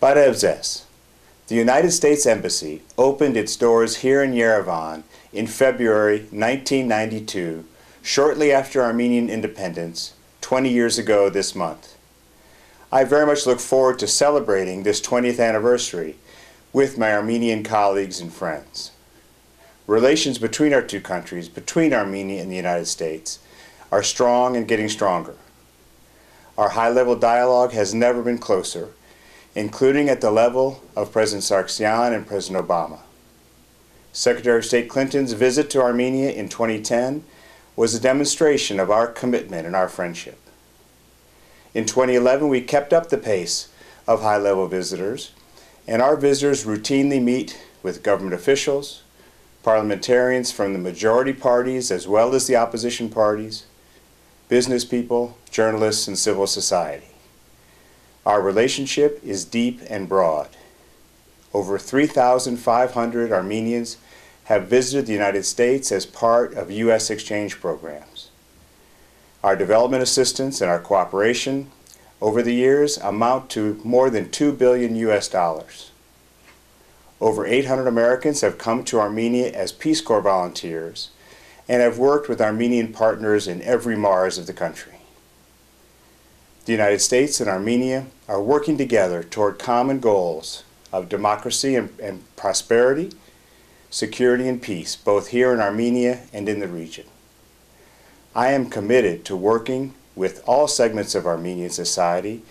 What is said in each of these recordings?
Barevzes. The United States Embassy opened its doors here in Yerevan in February 1992, shortly after Armenian independence, 20 years ago this month. I very much look forward to celebrating this 20th anniversary with my Armenian colleagues and friends. Relations between our two countries, between Armenia and the United States, are strong and getting stronger. Our high-level dialogue has never been closer, including at the level of President Sargsyan and President Obama. Secretary of State Clinton's visit to Armenia in 2010 was a demonstration of our commitment and our friendship. In 2011, we kept up the pace of high-level visitors, and our visitors routinely meet with government officials, parliamentarians from the majority parties as well as the opposition parties, business people, journalists, and civil society. Our relationship is deep and broad. Over 3,500 Armenians have visited the United States as part of U.S. exchange programs. Our development assistance and our cooperation over the years amount to more than 2 billion US dollars. Over 800 Americans have come to Armenia as Peace Corps volunteers and have worked with Armenian partners in every marz of the country. The United States and Armenia are working together toward common goals of democracy and, and prosperity, security and peace, both here in Armenia and in the region. I am committed to working with all segments of Armenian society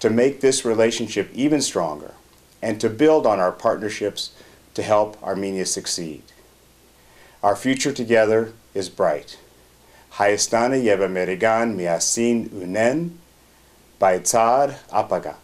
to make this relationship even stronger and to build on our partnerships to help Armenia succeed. Our future together is bright. Hayastana Yevameregan Miasin Unen by Tsar Apaga.